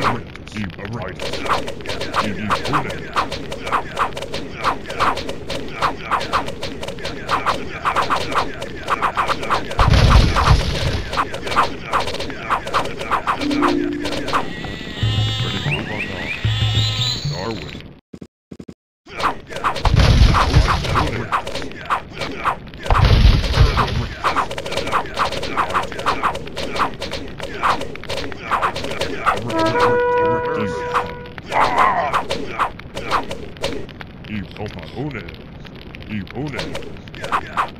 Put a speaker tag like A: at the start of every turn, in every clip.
A: Darwin. Ipones. Ipones. Ipones.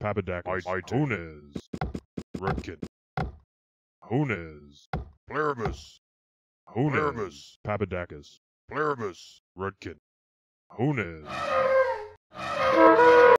A: Pabadak iTunes. Redkin. Hunes. Pluribus. Hunes. Papadakis. Pluribus. Redkin. Hunes.